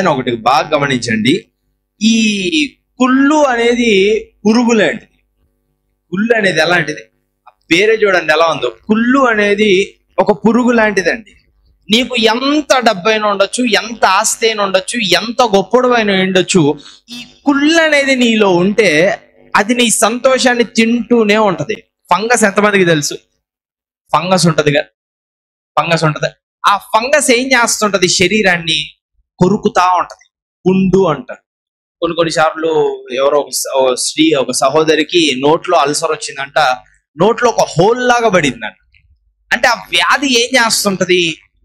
ఎప్పుడైనా ఒకటి బాగా గమనించండి. ఈ కుళ్ళు అనేది పురుగు లాంటిది. కుళ్ళు అనేది ఎలాంటిది? పేరే చూడండి ఎలా ఉందో. కుళ్ళు అనేది ఒక పురుగు లాంటిదండి. నీకు ఎంత డబ్బైనా ఉండొచ్చు ఎంత ఆస్తి అయినా ఉండొచ్చు ఎంత గొప్పడు ఉండొచ్చు. ఈ కుళ్ళు అనేది నీలో ఉంటే అది నీ సంతోషాన్ని తింటూనే ఉంటది. ఫంగస్ ఎంతమందికి తెలుసు? ఫంగస్ ఉంటది కదా ఫంగస్ ఉంటది. ఆ ఫంగస్ ఏం చేస్తుంటది? శరీరాన్ని కొరుకుతా ఉంటది. పుండు అంటారు. కొన్ని కొన్ని సార్లు ఎవరో ఒక స్త్రీ ఒక సహోదరికి నోట్లో అల్సర్ వచ్చిందంట. నోట్లో ఒక హోల్ లాగా పడిందంట. అంటే ఆ వ్యాధి ఏం చేస్తుంటది?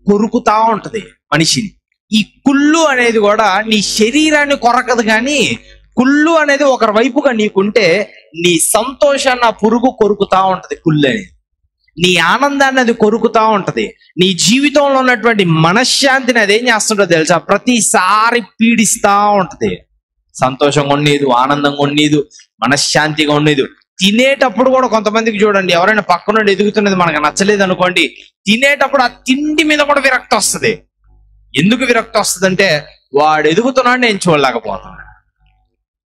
కొరుకుతా ఉంటది మనిషిని. ఈ కుళ్ళు అనేది కూడా నీ శరీరాన్ని కొరకదు కానీ కుళ్ళు అనేది ఒకరి వైపుగా నీకుంటే నీ సంతోషాన్ని ఆ పురుగు కొరుకుతా ఉంటది కుళ్ళు అనేది నీ ఆనందాన్ని అది కొరుకుతా ఉంటది. నీ జీవితంలో ఉన్నటువంటి మనశ్శాంతిని అది ఏం చేస్తుంటో తెలుసా? ప్రతిసారి పీడిస్తా ఉంటది. సంతోషంగా ఉండేది ఆనందంగా ఉండేది మనశ్శాంతిగా ఉండేది తినేటప్పుడు కూడా కొంతమందికి చూడండి ఎవరైనా పక్క నుండి ఎదుగుతున్నది మనకు నచ్చలేదు అనుకోండి తినేటప్పుడు ఆ తిండి మీద కూడా విరక్తి వస్తుంది. ఎందుకు విరక్తి వస్తుంది అంటే వాడు ఎదుగుతున్నాడు నేను చూడలేకపోతున్నాను.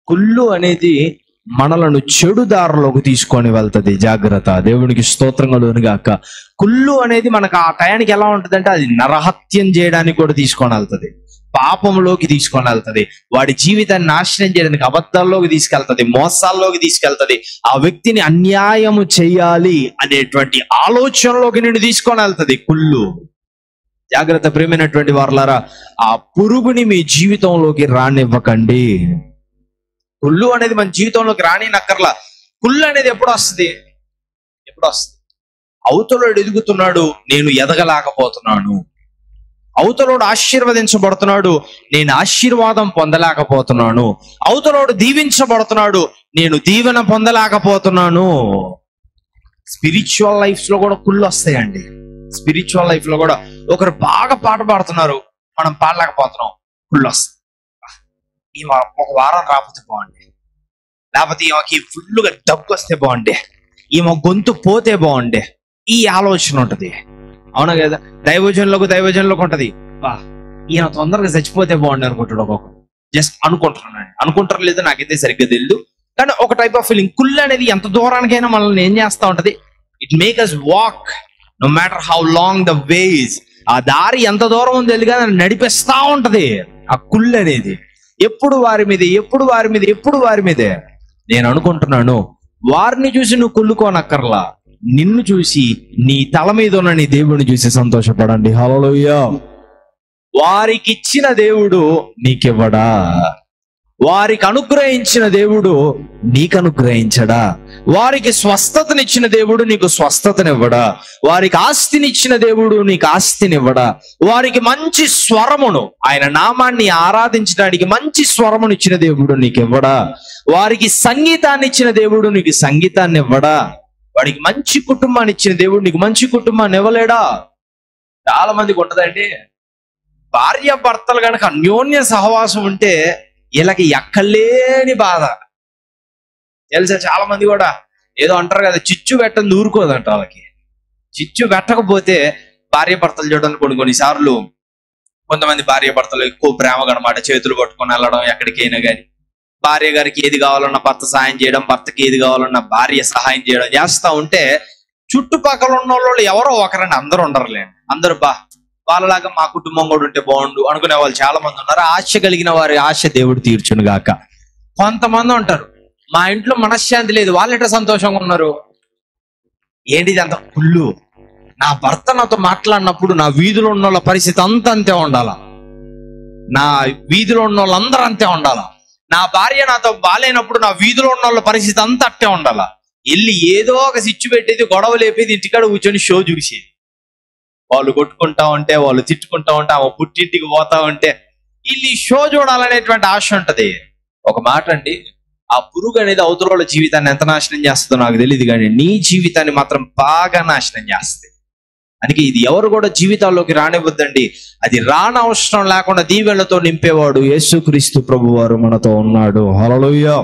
కుళ్ళు అనేది మనలను చెడు దారిలోకి తీసుకొని వెళ్తది. జాగ్రత్త. దేవునికి స్తోత్రంగా లోనుగాక కుళ్ళు అనేది మనకు ఆ టయానికి ఎలా ఉంటదంటే అది నరహత్యం చేయడానికి కూడా తీసుకొని వెళ్తది. పాపంలోకి తీసుకొని వెళ్తది. వాడి జీవితాన్ని నాశనం చేయడానికి అబద్ధాల్లోకి తీసుకెళ్తది. మోసాల్లోకి తీసుకెళ్తది. ఆ వ్యక్తిని అన్యాయము చేయాలి అనేటువంటి ఆలోచనలోకి నిన్ను తీసుకొని వెళ్తది కుళ్ళు. జాగ్రత్త ప్రేమైనటువంటి వారులారా ఆ పురుగుని మీ జీవితంలోకి రానివ్వకండి. కుళ్ళు అనేది మన జీవితంలోకి రాని నక్కర్లా కుళ్ళు అనేది ఎప్పుడు వస్తుంది? ఎప్పుడు వస్తుంది? అవతలోడు ఎదుగుతున్నాడు నేను ఎదగలేకపోతున్నాను. అవతలోడు ఆశీర్వదించబడుతున్నాడు నేను ఆశీర్వాదం పొందలేకపోతున్నాను. అవతలోడు దీవించబడుతున్నాడు నేను దీవెన పొందలేకపోతున్నాను. స్పిరిచువల్ లైఫ్లో కూడా కుళ్ళు వస్తాయండి. స్పిరిచువల్ లైఫ్లో కూడా ఒకరు బాగా పాట పాడుతున్నారు మనం పాడలేకపోతున్నాం కుళ్ళు వస్తుంది ఈ ఒక వారం రాకపోతే బాగుండే. లేకపోతే ఈమెకి ఫుల్గా డబ్బు వస్తే బాగుండే. ఈమె గొంతు పోతే బాగుండే. ఈ ఆలోచన ఉంటది. అవునా కదా? దైవజనులకు దైవజనులకు ఉంటది. బా ఈయన తొందరగా చచ్చిపోతే బాగుండే అనుకుంటాడు ఒక్కొక్క జస్ట్ అనుకుంటున్నాను అనుకుంటారు లేదో నాకైతే సరిగ్గా తెలియదు కానీ ఒక టైప్ ఆఫ్ ఫీలింగ్ కుళ్ళు అనేది ఎంత దూరానికైనా మనల్ని ఏం చేస్తా ఉంటది? It make us walk no matter how long the ways ఆ దారి ఎంత దూరం ఉంది తెలియదు కానీ నడిపిస్తా ఉంటది. ఆ కుళ్ళు అనేది. ఎప్పుడు వారి మీద ఎప్పుడు వారి మీద ఎప్పుడు వారి మీదే. నేను అనుకుంటున్నాను వారిని చూసి నువ్వు కుళ్ళుకోనక్కర్లా. నిన్ను చూసి నీ తల మీద ఉన్న నీ దేవుడిని చూసి సంతోషపడండి. హలోయ వారికి ఇచ్చిన దేవుడు నీకివ్వడా? వారికి అనుగ్రహించిన దేవుడు నీకు అనుగ్రహించడా వారికి స్వస్థతనిచ్చిన దేవుడు నీకు స్వస్థతనివ్వడా? వారికి ఆస్తినిచ్చిన దేవుడు నీకు ఆస్తినివ్వడా? వారికి మంచి స్వరమును ఆయన నామాన్ని ఆరాధించడానికి మంచి స్వరమును ఇచ్చిన దేవుడు నీకు ఇవ్వడా వారికి సంగీతాన్ని ఇచ్చిన దేవుడు నీకు సంగీతాన్ని ఇవ్వడా వాడికి మంచి కుటుంబాన్ని ఇచ్చిన దేవుడు నీకు మంచి కుటుంబాన్ని ఇవ్వలేడా చాలా మందికి ఉంటదండి. భార్య భర్తలు కనుక అన్యోన్య సహవాసం ఉంటే వీళ్ళకి ఎక్కలేని బాధ. తెలుసా? చాలా మంది కూడా ఏదో అంటారు కదా చిచ్చు పెట్టని ఊరుకోదంట వాళ్ళకి. చిచ్చు పెట్టకపోతే భార్య భర్తలు చూడడానికి కొన్ని కొన్నిసార్లు కొంతమంది భార్య భర్తలు ఎక్కువ ప్రేమ కనమాట చేతులు పట్టుకొని వెళ్ళడం ఎక్కడికైనా కానీ భార్య గారికి ఏది కావాలన్నా భర్త సహాయం చేయడం భర్తకి ఏది కావాలన్నా భార్య సహాయం చేయడం చేస్తా ఉంటే చుట్టుపక్కల ఉన్న వాళ్ళు ఎవరో ఒకరండి అందరూ ఉండరులేండి. అందరూ బా వాళ్ళలాగా మా కుటుంబం కూడా ఉంటే బాగుండు అనుకునే వాళ్ళు చాలా మంది ఉన్నారు. ఆశ కలిగిన వారి ఆశ దేవుడు తీర్చును గాక. కొంతమంది ఉంటారు. మా ఇంట్లో మనశ్శాంతి లేదు. వాళ్ళు ఎట్లా సంతోషంగా ఉన్నారు? ఏంటిది అంత కుళ్ళు. నా భర్త నాతో మాట్లాడినప్పుడు నా వీధిలో ఉన్న వాళ్ళ పరిస్థితి అంత అంతే ఉండాలా. నా వీధిలో ఉన్న వాళ్ళందరూ అంతే ఉండాలా. నా భార్య నాతో బాలేనప్పుడు నా వీధిలో ఉన్న వాళ్ళ పరిస్థితి అంతా అట్టే ఉండాలా. వెళ్ళి ఏదో ఒక సిచ్చు పెట్టేది గొడవ లేపేది ఇంటికాడ కూర్చొని షో చూసేది. వాళ్ళు కొట్టుకుంటా ఉంటే వాళ్ళు తిట్టుకుంటా ఉంటే ఆమె పుట్టింటికి పోతా ఉంటే వీళ్ళు ఈ షో చూడాలనేటువంటి ఆశ ఉంటది. ఒక మాట అండి ఆ పురుగు అనేది అవతల జీవితాన్ని ఎంత నాశనం చేస్తుందో నాకు తెలియదు కానీ నీ జీవితాన్ని మాత్రం బాగా నాశనం చేస్తుంది. అందుకే ఇది ఎవరు కూడా జీవితాల్లోకి రానివ్వద్దండి. అది రానవసరం లేకుండా దీవెళ్ళతో నింపేవాడు యేసుక్రీస్తు ప్రభువారు మనతో ఉన్నాడు. హల్లెలూయా.